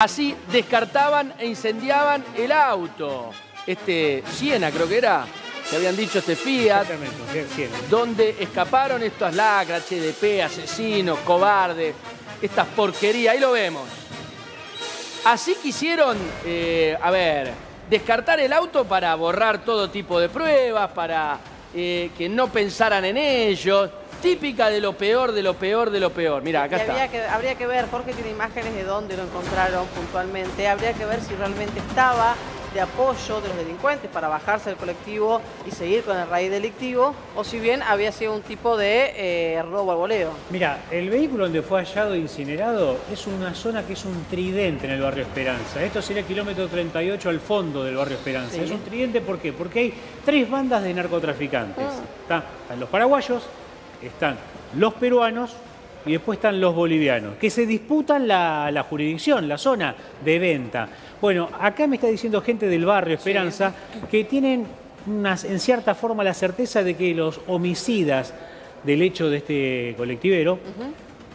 Así descartaban e incendiaban el auto. Este Siena creo que era, que habían dicho este Fiat, Exactamente, Siena. donde escaparon estos lacras, HDP, asesinos, cobardes, estas porquerías, ahí lo vemos. Así quisieron, eh, a ver, descartar el auto para borrar todo tipo de pruebas, para eh, que no pensaran en ellos. Típica de lo peor, de lo peor, de lo peor. Mira, acá Y había está. que, habría que ver, Jorge tiene imágenes de dónde lo encontraron puntualmente, habría que ver si realmente estaba de apoyo de los delincuentes para bajarse del colectivo y seguir con el raíz delictivo, o si bien había sido un tipo de eh, robo al voleo. Mira, el vehículo donde fue hallado e incinerado es una zona que es un tridente en el barrio Esperanza. Esto sería kilómetro 38 al fondo del barrio Esperanza. Sí. Es un tridente, ¿por qué? Porque hay tres bandas de narcotraficantes. Ah. Está- Están los paraguayos, están los peruanos y después están los bolivianos, que se disputan la, la jurisdicción, la zona de venta. Bueno, acá me está diciendo gente del barrio Esperanza que tienen en cierta forma la certeza de que los homicidas del hecho de este colectivero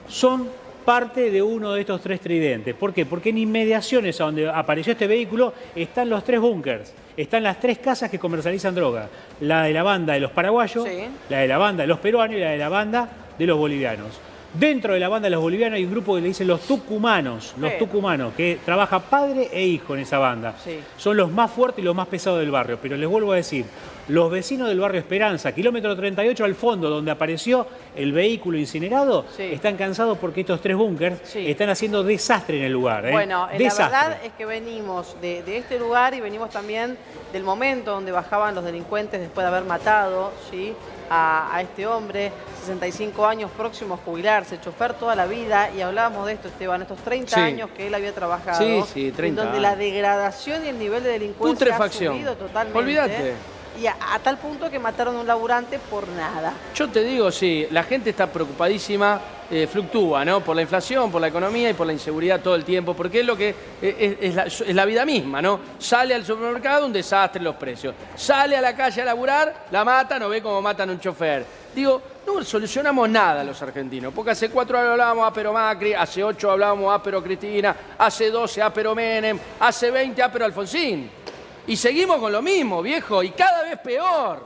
son parte de uno de estos tres tridentes. ¿Por qué? Porque en inmediaciones a donde apareció este vehículo están los tres búnkers, están las tres casas que comercializan droga. La de la banda de los paraguayos, Sí. la de la banda de los peruanos y la de la banda de los bolivianos. Dentro de la banda de los bolivianos hay un grupo que le dicen los tucumanos, los tucumanos, que trabaja padre e hijo en esa banda. Sí. Son los más fuertes y los más pesados del barrio. Pero les vuelvo a decir, los vecinos del barrio Esperanza, kilómetro 38 al fondo, donde apareció el vehículo incinerado, Sí. están cansados porque estos tres búnkers Sí. están haciendo desastre en el lugar. ¿eh? Bueno, eh, la verdad es que venimos de, de este lugar y venimos también del momento donde bajaban los delincuentes después de haber matado ¿sí? a, a este hombre, 65 años próximo a jubilarse, chofer toda la vida, y hablábamos de esto, Esteban, estos 30 Sí. años que él había trabajado, Sí, sí, en 30 donde la degradación y el nivel de delincuencia ha subido totalmente. Olvídate. Y a, tal punto que mataron a un laburante por nada. Yo te digo, sí, la gente está preocupadísima, eh, fluctúa, ¿no? Por la inflación, por la economía y por la inseguridad todo el tiempo, porque es lo que eh, es, es la, es la vida misma, ¿no? Sale al supermercado, un desastre los precios. Sale a la calle a laburar, la matan o ve cómo matan a un chofer. Digo, no solucionamos nada los argentinos, porque hace cuatro años hablábamos ápero Macri, hace ocho hablábamos ápero Cristina, hace doce ápero Menem, hace veinte ápero Alfonsín. Y seguimos con lo mismo, viejo, y cada vez peor.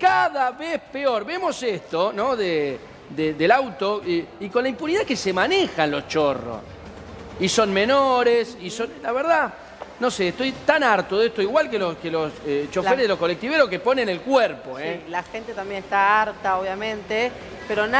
Cada vez peor. Vemos esto, ¿no? De, de- del auto y, y con la impunidad que se manejan los chorros. Y son menores, y son. La verdad, no sé, estoy tan harto de esto, igual que los, que los eh, choferes La- de los colectiveros que ponen el cuerpo, ¿eh? Sí, la gente también está harta, obviamente, pero nada.